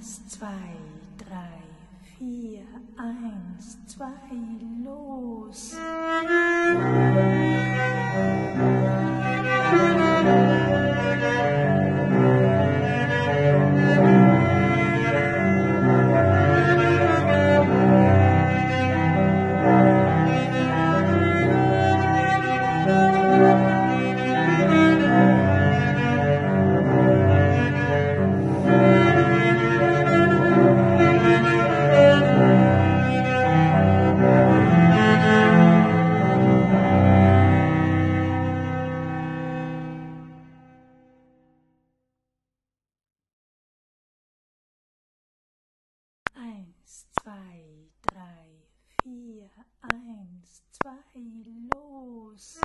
Eins, zwei, drei, vier, eins, zwei, los. Eins, zwei, drei, vier, eins, zwei, los.